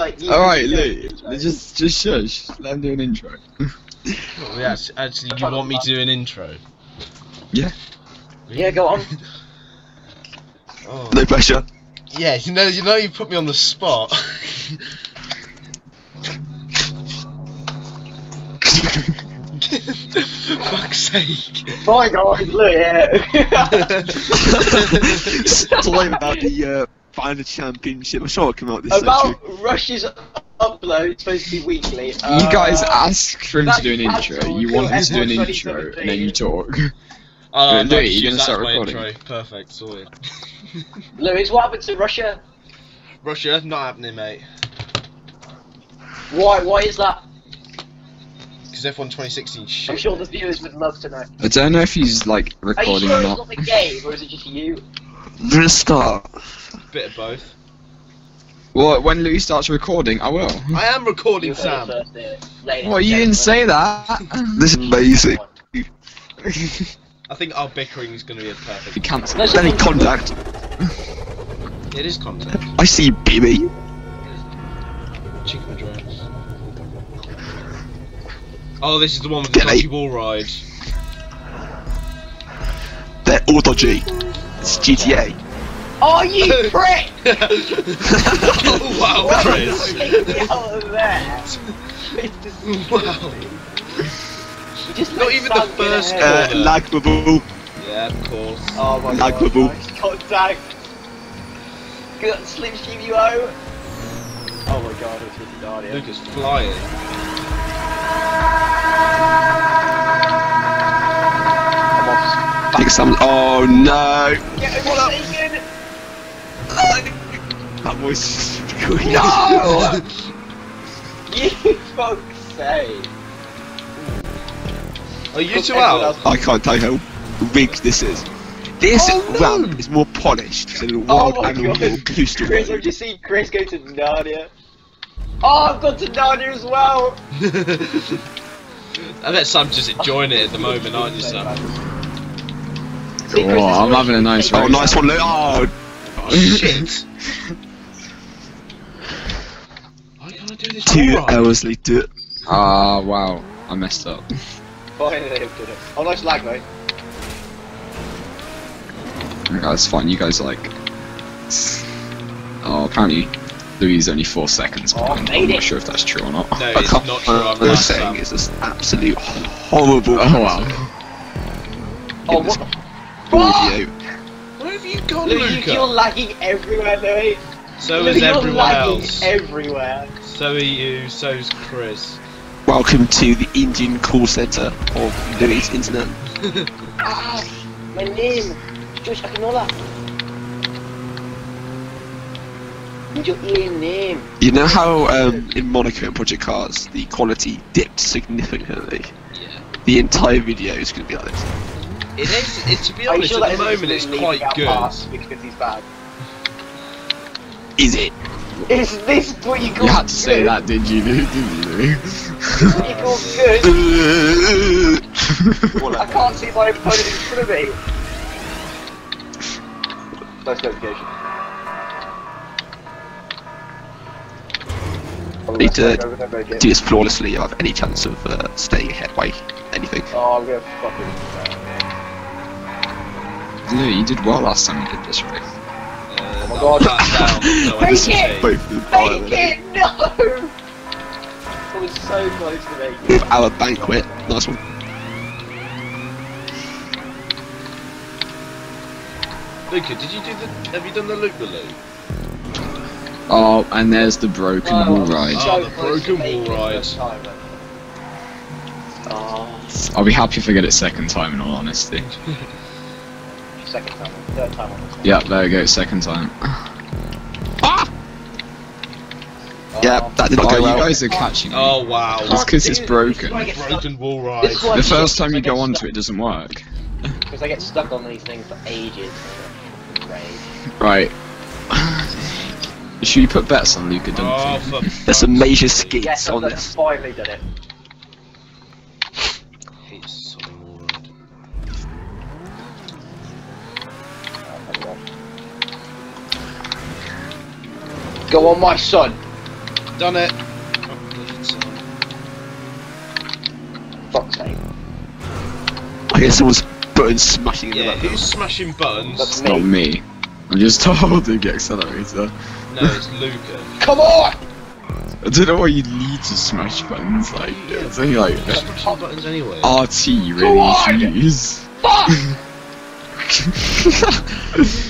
like. Alright, you Lou, don't- just just shush. Let him do an intro. Oh, yeah, actually, actually, you want me to do an intro? Yeah. Yeah, go on. Oh. No pressure. Yeah, you know, you know, you put me on the spot. Fuck's sake. My God, look here. Talking about the uh, final championship. I'm sure it'll come out this About century. Rush's upload, supposed to be weekly. you guys uh, ask for him to do an intro. cancelled You want him to do an intro, and then you talk. Oh, Uh, no, Louis, you're gonna that's start my recording? intro. Perfect, sorted. Louis, what happened to Russia? Russia, not happening, mate. Why? Why is that? Because F1 2016 shit. I'm sure the viewers would love to know. I don't know if he's like recording Are you recording sure or it's not. not the game, or is it just you? We're start. Bit of both. Well, when Louis starts recording, I will. I am recording, You Sam. first here. Ladies Well, you didn't say that. This is amazing. I think our bickering is going to be a You perfect. cancel. Let's- Any contact? It is contact. I see you, baby. Chicken dress. Oh, this is the one with the Get dodgy wall ride. They're all dodgy. It's GTA. Oh, you prick! oh, wow, Why Chris. did you take me out of there? wow. You just Not even the first ahead. Uh, lagmable. Yeah, of course. Oh my Lag god. bubble. nice Contact. Good Slim Shim you owe. Oh my god, it's hitting Nadia. Lucas flying. I'm off. Take some. Oh no. Get overtaken! That was. No! you fuck's sake. Are you two out? I can't tell you how rigged this is. This Oh, no. ramp is more polished than the Oh wild my animal god. coastal Chris, road. I've just seen Chris go to Narnia. Oh, I've gone to Narnia as well! I bet Sam's just enjoying it at the moment, aren't you, Sam? See, Chris, Oh, I'm having a nice take Oh, nice one, Luke. Oh, Oh, shit! Why can't I do this two wall hours later. Ah, wow. I messed up. Finally, I've done it. Oh, nice lag, mate. That's fine. You guys are like. Oh, apparently Louis is only four seconds Oh, behind. made I'm it. not sure if that's true or not. No, I it's can't. not true. I'm I'm saying Sam. it's just absolute horrible. Oh wow. Oh, In what the audio. Where have you gone, Louis, you, you're lagging everywhere, Louis. So Louis, is you're everyone lagging else. everywhere. So are you, so's Chris. Welcome to the Indian call center of Louis Internet. Ah, my name. Josh Akinola. What's your alien name? You know how um, in Monaco and Project Cars the quality dipped significantly? Yeah. The entire video is going to be like this. It is, it, to be Are you honest, sure at that the isn't moment it's quite good. Because he's bad. Is it? Is this what you call You had to say good? that, did you, Lou? Didn't you, Louis? What you call good? I can't see my opponent in front of me. Nice notification. Need to Do this flawlessly. I have any chance of uh, staying ahead by anything. Oh, I'm gonna fucking. Louis, you did well last time you did this race. My God. back down, so I Make it! see. Both of them Make it! No! That was so close to me. With our banquet. Nice one. Luca, did you do the? Have you done the loop the loop? Oh, and there's the broken Oh, wall ride. Oh, the broken wall ride. first time, then. Oh, I'll be happy if I get it second time, in all honesty. second time, third time on this one. Yeah, there we go, second time. Ah! Oh, Yeah, that did not Oh, go you well. guys are catching me. Oh wow. It's 'cause it's broken. Broken wall ride. This is why- The first time you go onto stuck. it, it doesn't work. Because I get stuck on these things for ages. Right. Should we put bets on Luca Oh, Dunphy? for There's some major sake. skates Yes, on this. finally done it. Go on, my son. Done it. Bloody. Fuck's sake. I guess someone's buttons smashing in Yeah, the who's smashing buttons? That's It's not me. I'm just holding the accelerator. No, it's Luca. Come on! I don't know why you need to smash buttons. Like it's only like Smashing buttons anyway. RT Go really on! use. Fuck!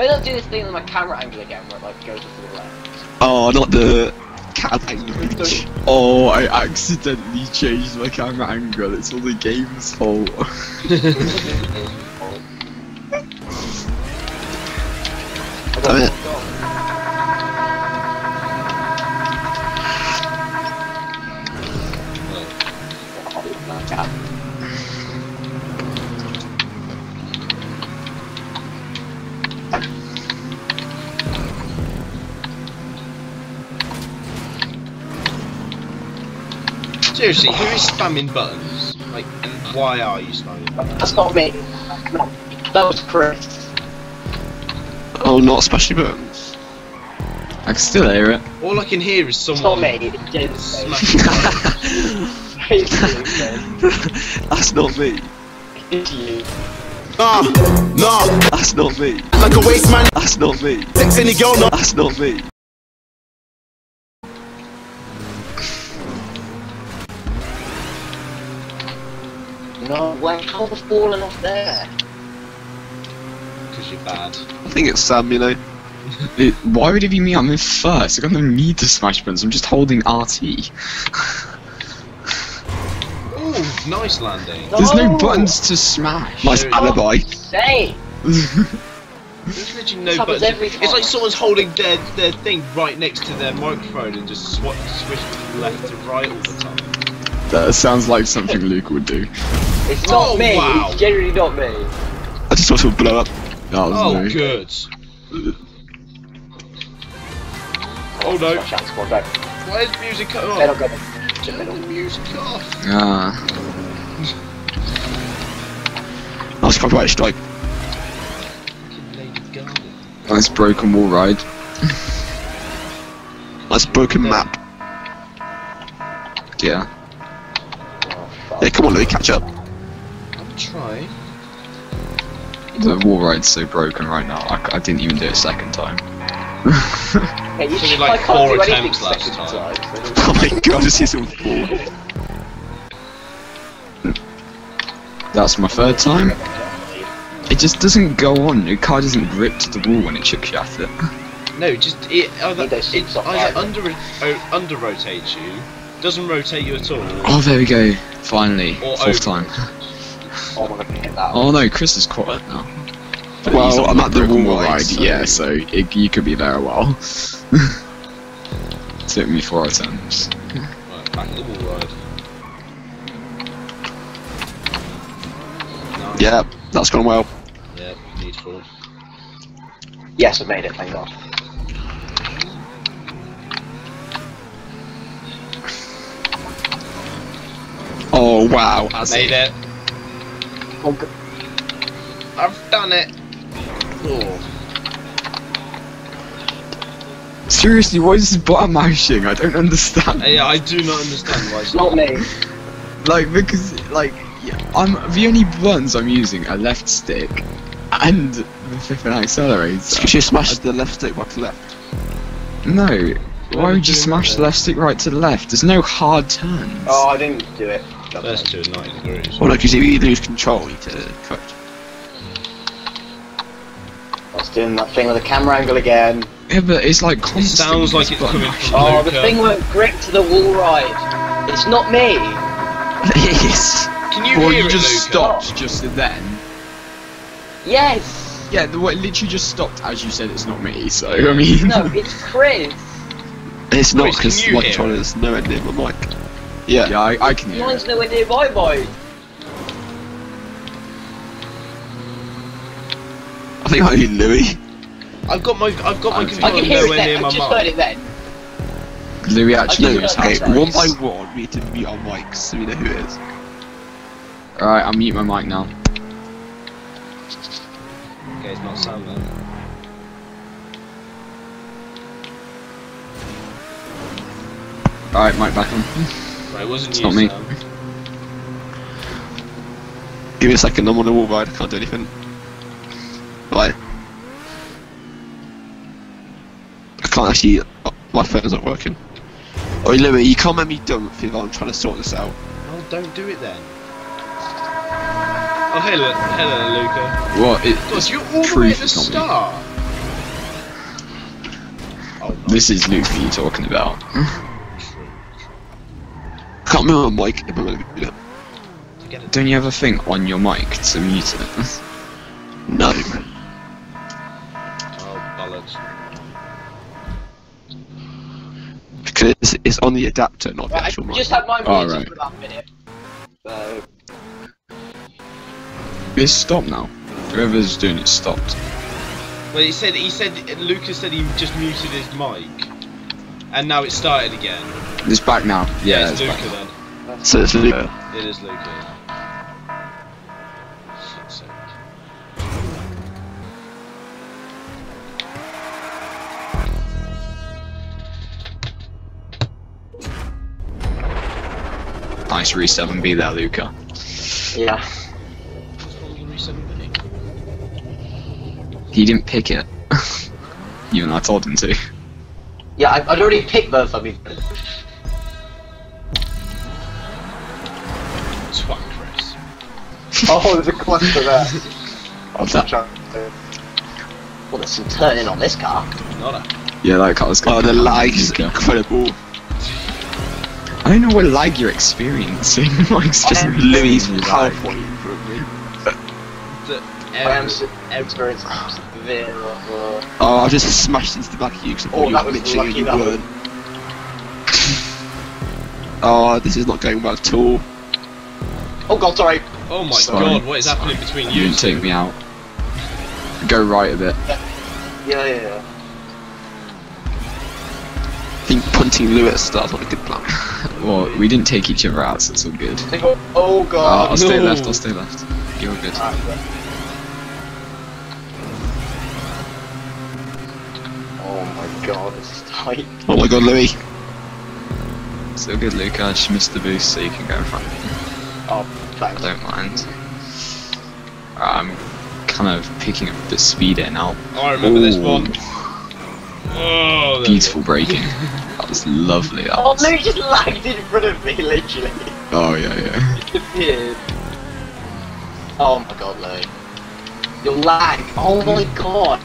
They don't do this thing with my camera angle again where it like goes to the left. Oh, not the cat language. oh, I accidentally changed my camera angle. It's all the game's fault. Seriously, who is spamming buttons? Like, and why are you spamming buttons? That's not me. No, that was Chris. Oh, not smashing buttons. I can still hear it. All I can hear is someone. It's not me. It smashing buttons. Basically, said, That's not me. It's you. Nah, nah, That's not me. like a waste man, That's not me. sex any girl, no. That's not me. No way. How was falling off there? Because you're bad. I think it's Sam, you know. It- why would it be me? I'm in first. I've got no need to smash buttons. I'm just holding RT. Ooh, nice landing. There's no No. buttons to smash. Nice There alibi. Say. There's literally no buttons. every It's like someone's holding their, their thing right next to their microphone and just sw- switch from left to right all the time. that sounds like something Luke would do. It's not Oh, me. wow. It's genuinely not me. I just want to blow up. That Oh, Luke. good. Oh no. Watch out, squad, go. Why is music cut off? Middle, go. Turn the music off. Ah, That's copyright strike. Fucking nice broken wall ride. That's broken map. Yeah. Oh, fuck. Yeah, come on, let me catch up. I'm. The wall ride's so broken right now. I didn't even do it a second time. Hey, you So we like I four attempts last second time. time. Oh my god, this is all four. That's my third time. It just doesn't go on. Your car doesn't grip to the wall when it chucks you at it. No, just it either it either under oh, under rotates you, doesn't rotate you at all. Oh, there we go. Finally, Or fourth over. time. Oh, I'm gonna hit that. Oh no, Chris is quiet now. But Well, he's on I'm at the broken wall wall ride, ride, so- yeah. So it, you could be there a while. Took me four attempts. Right, back at the wall ride. Nice. Yeah, that's gone well. Yep, needful. Yes, I made it, thank God. Oh wow, I Made it. G- I've done it. Oh. Seriously, is this button mashing? I don't understand. Yeah, I do not understand why. it's not me. Like because like yeah, I'm the only buttons I'm using are left stick and the fifth and accelerator. because you smashed the left stick right to left. No. Why Why would would you you smash the left stick right to the left? There's no hard turns. Oh, I didn't do it. First two at 90 degrees. Well, no, because if you lose control, you need to correct. I was doing that thing with the camera angle again. Yeah, but it's like It sounds like it's button coming mashing. from Oh, the Luca. thing won't grip to the wall ride. It's not me. yes. Can you Well, hear you it, just Luca? stopped just then. Yes. Yeah, the way it literally just stopped as you said it's not me. So I mean, No, it's Chris. It's not because you my hear controller's nowhere near my mic. Yeah. yeah, I, I can hear Mine's it. nowhere near my mic. I think I need Louis. I've got my I've got my I I controller can hear it nowhere then. near I my just heard mic. it then. Louis actually knows can okay, hear to it. one by race. one, we need to mute our mics so we know who it is. Alright, I'll mute my mic now. Okay, it's not Sam then. Alright, mic back on. Wasn't It's not me. Give me a second, I'm on a wall ride, I can't do anything. Right. I can't actually. oh, my phone's not working. Oh, Louis, you can't make me dumb if I'm trying to sort this out. Oh, don't do it then. Oh, hello, hello, Luca. What? It, God, you're all the way at the start. Oh, no. This is Luke you're talking about. I can't remember my mic. if I'm gonna do that. Don't you have a thing on your mic to mute it? No. Oh, bollocks. Because it's, it's on the adapter, not the Right, actual I mic. just had my Oh, music right. for that minute. So, It's stopped now. Whoever's doing it stopped. Well, he said he said Lucas said he just muted his mic, and now it started again. It's back now. Yeah, it's it's Luca back. then. So it's Luca. It is Luca. Shit's. Nice reset and be there, Luca. yeah. What's wrong with reset me? He didn't pick it. Even though I told him to. Yeah, I, I'd already picked both of you. Twat Chris. Oh, there's a cluster there. What's that? Well, there's some turning on this car. Not a. Yeah, that car's Oh, the lag is Luca. incredible. I don't know what lag you're experiencing. like, it's just I'm Louis' really power lag. for me. I am experiencing severe. Oh, I just smashed into the back of you because I Oh, you that were was glitching and you that was- weren't. Oh, this is not going well at all. oh god, sorry. oh my Sorry. god, what is happening between You you didn't two? take me out. Go right a bit. Yeah, yeah, yeah. I think punting Louis starts not a good plan. Well, we didn't take each other out, so it's all good. Think of- Oh Uh, god. I'll stay left, I'll stay left. You're good. Oh my god, this is tight. Oh my god, Louis. Still good, Luca. I just missed the boost so you can go in front. Oh, I thanks. don't mind. I'm kind of picking up the speed here now. Oh, I remember this one. Oh, Beautiful braking. That was lovely. That Oh was. no, he just lagged in front of me, literally. Oh yeah, yeah. Disappeared. Oh my god, Louis. Your lag. Oh my god.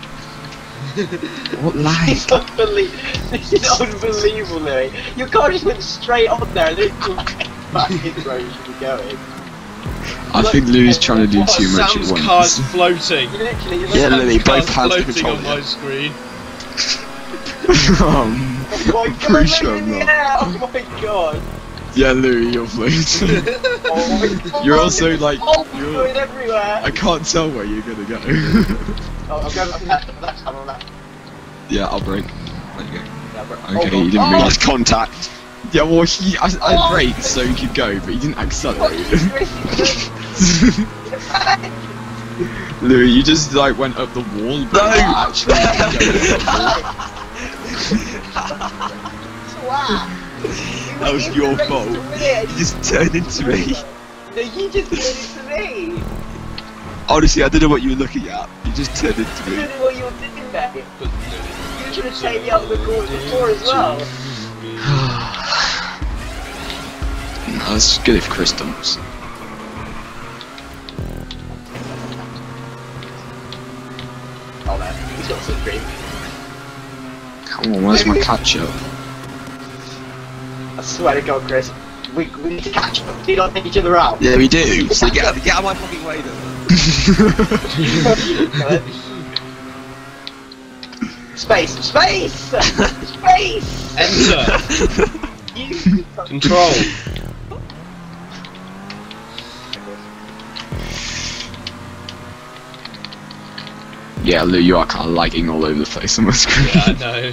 What lag? It's unbelievable. This is unbelievable, Louis. Your car just went straight on there and then it just back in where you should be going. I think Lou's trying to do too much Sam's at car's once. floating. You literally, you Yeah, look Louis, both Car's hands to floating on my screen. um, Oh my god, Pretty sure I'm not. Oh my god. Yeah, Louis, you're floating. Oh. You're also, like, Oh, you're- everywhere. I can't tell where you're gonna go. Oh, I'm going I'm left, I'm left, left. yeah, I'll break. There you go. Yeah. Okay, oh, you didn't oh, really- Lost contact. Yeah, well, he, I, I Oh. braked so he could go, but he didn't accelerate. Louis, you just like went up the wall, but No. you actually didn't go up That was your fault. You just turned into me. No, you just turned into me. Honestly, I don't know what you were looking at. You just turned into me. didn't know what you were doing there. You should have taken me out of the course before as well. no, that's good if Chris dumps. Oh no, he's got some. Come on, where's my catch up? I swear to God, Chris. We, we need to catch up. Do you not take each other out? Yeah, we do. So get out, get out of my fucking way then. Space! Space! Space! Enter. You- Control. yeah, Lou, you are kind of lagging all over the place on my screen. Yeah, I know.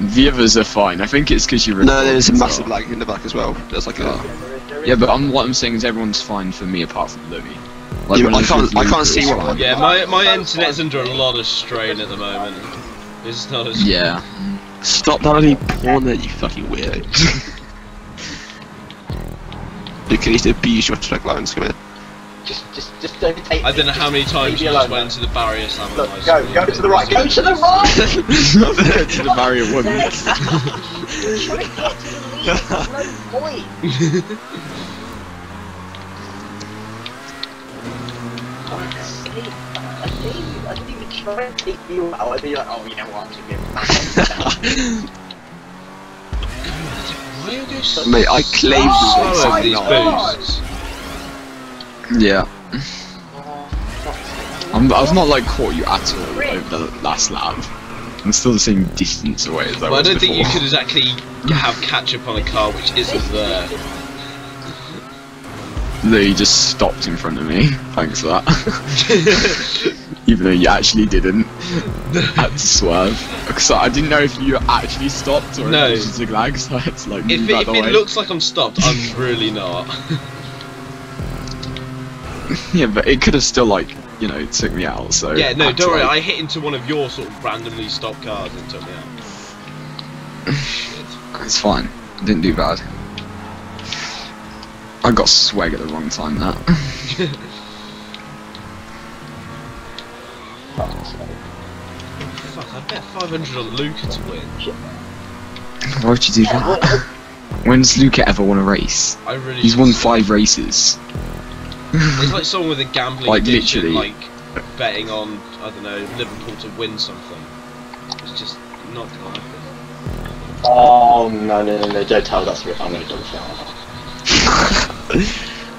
The others are fine. I think it's because you're. No, there's a massive well. lag in the back as well. There's like a. Oh. Yeah, but I'm, what I'm saying is everyone's fine for me apart from Louis. Yeah, I can't- with I can't see what- fine. Yeah, my my internet's under a lot of strain at the moment. It's not as Yeah. Stop downloading porn then, you fucking weirdo. Luke, you need to abuse your track lines, come here. Just, just, just don't take. I don't know how many times you just went into the barrier slam. Look, on go, go to the right. Go to the right. to the barrier once. no point. I didn't, I didn't even try and take you out. I'd be like, oh, you know what? I'm just gonna Why are you doing so Mate, I claimed Oh, slow my over these God. boosts? Yeah. I'm, I've not like caught you at all over the last lap. I'm still the same distance away as I Well, I don't think you could exactly have catch up on a car which isn't there. They just stopped in front of me. Thanks for that. Even though you actually didn't. had to swerve. Because I didn't know if you actually stopped or No. if it was just a lag, so I had to like move if it, if it looks like I'm stopped, I'm really not. Yeah, but it could have still like, you know, took me out, so... yeah, no, don't worry. like- I hit into one of your sort of randomly stopped cars and took me out. It's fine. Didn't do bad. I got swag at the wrong time, that. Fuck, I bet 500 on Luca to win. Why would you do that? When's Luca ever won a race? I really. He's won five races. It's like someone with a gambling Like, addiction, literally. like betting on I don't know Liverpool to win something. It's just not gonna happen. Oh no no no no! Don't tell that's what I'm gonna do.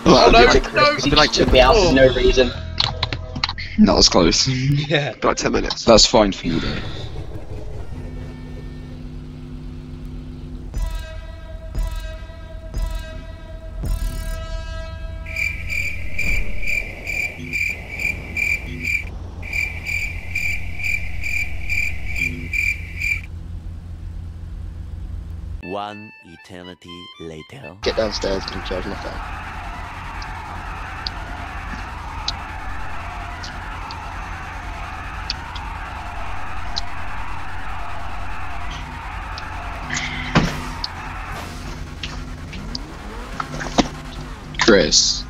Well, Oh, no. it'll be like, no. it'll be like, took me out for no oh. reason. That was close. Yeah. like 10 minutes. That's fine for you though. One eternity later. Get downstairs and charge my phone. Chris,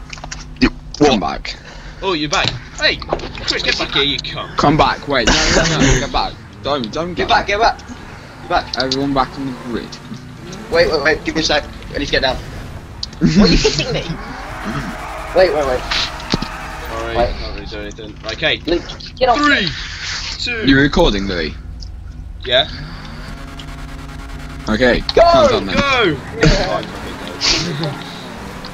You- come back. Oh, you're back. Hey, Chris, get back here, you cunt. Come back. Wait, no, no, no, get back. Don't, don't Get back, get back, get back. Everyone back on the grid. Wait, wait, wait. Give me a sec. I need to get down. What are you hitting me? Wait, wait, wait. Sorry, Wait. can't really do anything. Okay, Luke, get off. three, two. You're recording, Louis? Yeah. Okay. Go! calm down then. Go. Yeah.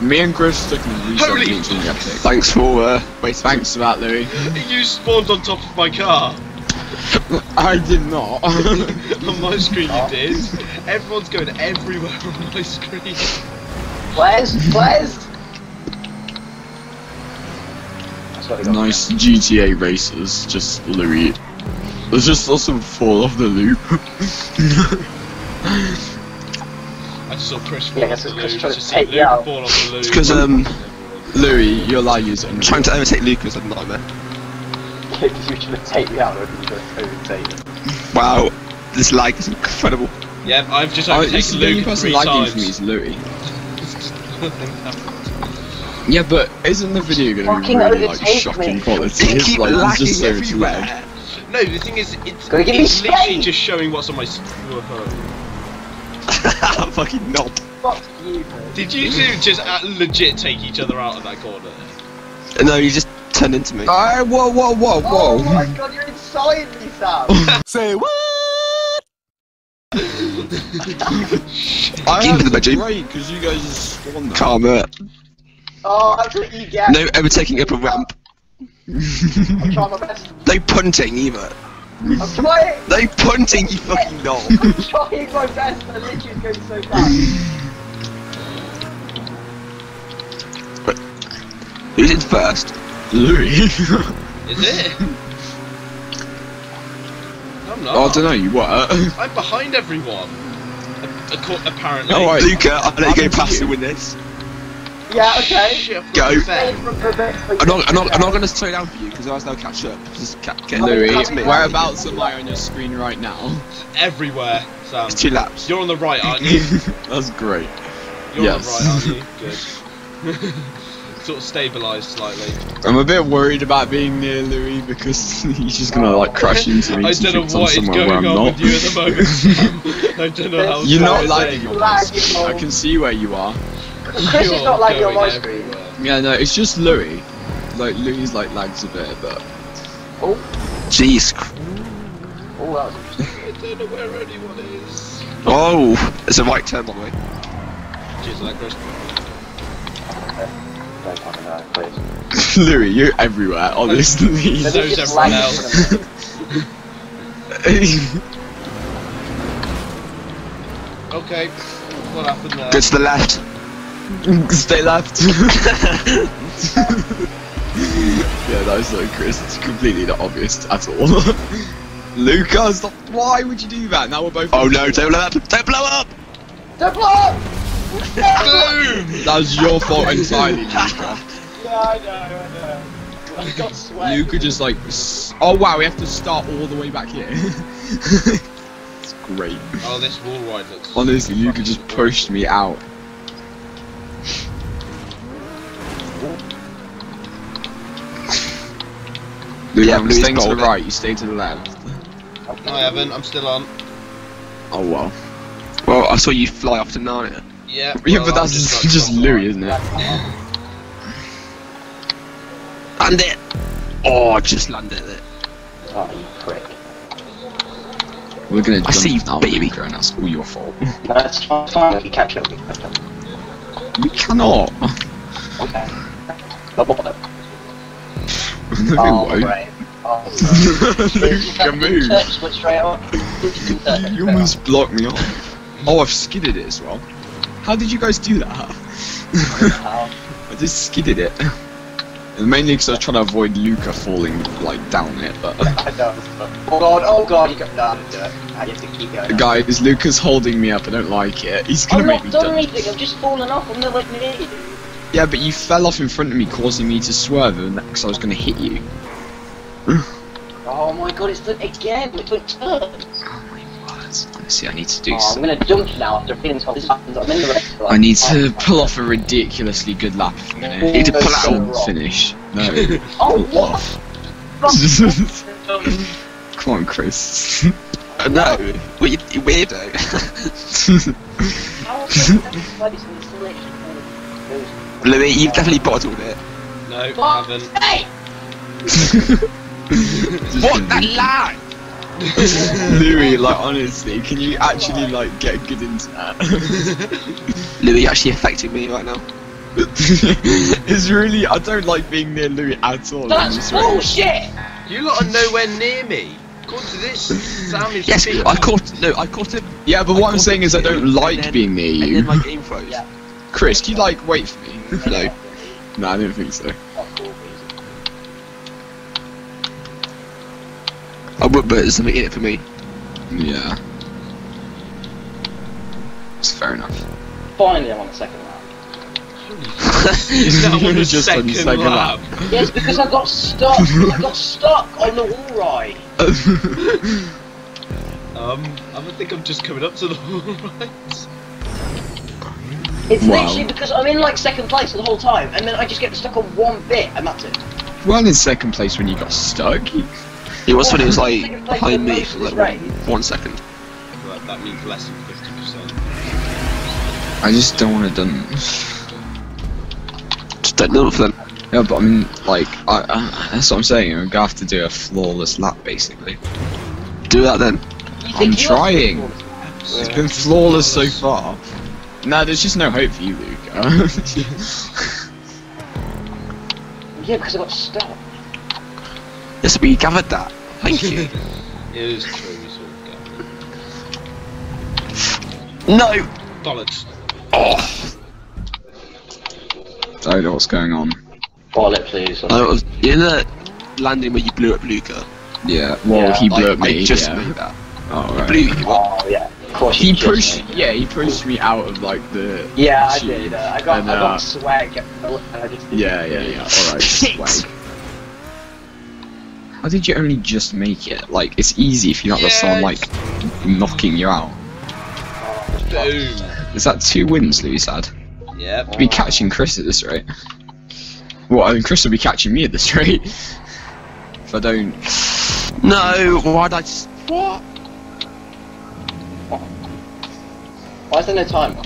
Me and Chris took a reset Holy each in the epic. Thanks for uh, waiting. Thanks for that, Louis. You spawned on top of my car. I did not. on my screen, you did. Everyone's going everywhere on my screen. Where's, where's? That's what nice GTA races, just Louis. Let's just also fall off the loop. I just saw Chris fall Yeah, off the that's 'cause Chris loop. tried to Just take you Luke out. fall off the loop. Because um, Louis, your lie user. trying to overtake Luke was a nightmare. Because you were trying to take me out, or you were trying to overtake me. Wow, this lag is incredible. Yeah, I've just Oh, overtaken this is the only Luke person three lagging times. for me is Louis. Yeah, but isn't the video going to be really like shocking me. quality? You It's keep like, lagging just so much everywhere. lag. No, the thing is, it's, Gotta give me it's literally space. just showing what's on my. s- Whoa. Fucking knob. Fuck you, man. Did you two just uh, legit take each other out of that corner? No, you just turned into me. Alright, whoa, whoa, whoa, whoa. Oh my god, you're inside me, Sam! Say what? I Keep have in the bedroom. Great, because you guys just spawned that. Karma. oh, that's what you get. No overtaking up a ramp. I'm trying my best. No punting either. I'm trying! No punting, you fucking knob. I'm trying my best, but literally it's going so fast. Who's in first? Louis. Is it? I'm not. oh, I don't know, you what? I'm behind everyone. A- acco- apparently. Oh, right. Luca, I let you Happened go past you. to win this. Yeah, okay. Shit, I've Go. I'm not, I'm not, I'm not going to slow down for you because otherwise they'll catch up. Just ca- get Louis, whereabouts am I on your screen right now? Everywhere, Sam. It's two laps. You're on the right, aren't you? That's great. You're Yes. on the right, aren't you? Good. Sort of stabilised slightly. I'm a bit worried about being near Louis because he's just gonna like crash into me. I don't know what is going on not. with you at the moment, I don't know how. You're not lagging a on this. I can see where you are. Chris is You're not lagging on my screen. everywhere. Yeah, no, it's just Louis. Like Louis like lags a bit, but oh. Jeez. Oh, that was interesting. I don't know where anyone is. Oh, it's a right turn by the way. Cheers, like Chris. Don't fucking know, please. Louis, you're everywhere. Honestly. So Maybe everyone else. for a minute. Okay, what happened there? Go to the left. Stay left. yeah, that was like Chris. It's completely not obvious at all. Lucas. Why would you do that? Now we're both. Oh no, don't blow up! Don't blow up! Don't blow up! Boom! That was your fault entirely, Luca. Yeah, I know, I know. I got sweat. Luca just like. Oh wow, we have to start all the way back here. it's great. Oh, this wall ride looks. Honestly, you could just push me out. Luca, Yeah, I'm Louis staying to the right, you stay to the left. No, I haven't. I'm still on. Oh well. Well, I saw you fly off to Narnia. Yeah. Yeah, well, but that's just, not just. Louis, isn't it? Land it! Oh, just landed it. Oh, you prick. We're gonna I see you, now, baby. Luca, and that's all your fault. No, it's fine, it's fine. We catch up. We catch up. we cannot. Okay. Double up. no, Oh, won't. right. Oh, right. Luca, move. Touch, straight on. Touch, touch, You almost blocked me off. Oh, I've skidded it as well. How did you guys do that? I just skidded it. Mainly because I was trying to avoid Luca falling like down it, but I know. Oh god, oh god, you got no, do it. I have to keep going. guys, Luca's holding me up. I don't like it. He's gonna I've make not me done done. anything, I've just fallen off, I'm nowhere near you. Yeah, but you fell off in front of me, causing me to swerve, and because I was gonna hit you. Oh my god, it's done again, it took turns. Oh my word! Honestly, I need to do Oh, I'm gonna dunk now after feeling how this happens. I'm in the race. for like I need to pull off a ridiculously good lap if I'm gonna You need to pull out. and finish. No. Oh, pull what? off. Come on, Chris. Uh, no, we, you weirdo. How is it like this installation? Louis, you've definitely bottled it. No, I haven't. Hey! What? That lag! Louis, like honestly, can you actually like get good internet? Louis actually affecting me right now. it's really I don't like being near Louis at all. in That's this race. bullshit! You lot are nowhere near me. According to this, Sam is. Yes, big. I caught. No, I caught him. Yeah, but I what I'm saying is I don't like then- being near And you. then my game froze. Yeah. Chris, can you like wait for me? No. No, I don't think so. I would, but there's something in it for me. Yeah. It's fair enough. Finally, I'm on the second lap. He's now on the Just on second, the second lap. Yes, because I got stuck. I got stuck on the wall ride. Um, I don't think I'm just coming up to the wall right. It's Wow. literally because I'm in like second place the whole time, and then I just get stuck on one bit, and that's it. well in second place when you got stuck. It was when he was like behind me for like this one, one second. Right, that means less than 50%. I just don't want to done. Just don't know for them. Yeah, but I mean, like, I, I, that's what I'm saying. I'm gonna have to do a flawless lap, basically. Do that then. I'm think you are trying. successful? It's been flawless so far. No, there's just no hope for you, Luke. Yeah, because I got stuck. Yes, we gathered that. Thank you. It is true, we sort of get no. Bollocks. Oh. I don't know what's going on. Ball it, please. I was in the landing where you blew up Luca. Yeah, well, Yeah, he blew I, up me. I just yeah. made that. Oh, Blew right. you up. Oh, yeah. Of course He pushed, me. yeah, he pushed me out of like the. Yeah, I tube, did. Uh, I got, and, I uh, got swag. And I just Yeah, yeah, yeah. All right. swag. How did you only just make it? Like, it's easy if you're not got someone like knocking you out. Boom. Is that two wins Louis had? Yep. Be catching Chris at this rate. Well, I mean, Chris will be catching me at this rate. if I don't. No, why'd I just. What? Why is there no timer?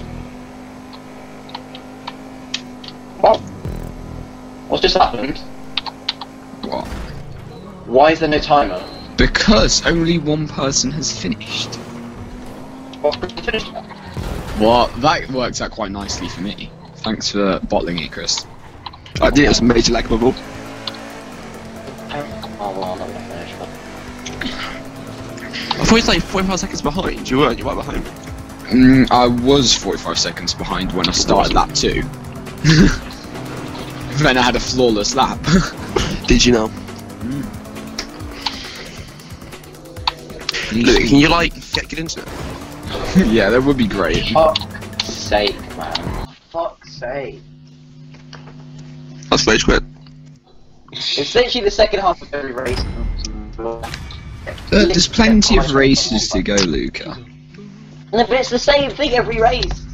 What? What's just happened? What? Why is there no timer? Because only one person has finished. What? Well, that worked out quite nicely for me. Thanks for bottling it, Chris. I did it was a major lag bubble. Oh I'm not gonna finish. But... I thought you were like 45 seconds behind. You weren't, you were behind. Mm, I was 45 seconds behind when I started lap 2. then I had a flawless lap. Did you know? Look, can you like get, get into it? yeah, that would be great. Fuck's sake, man. Fuck's sake. That's rage quit. It's literally the second half of every race. Uh, there's plenty of races to go, Luca. No, but it's the same thing every race.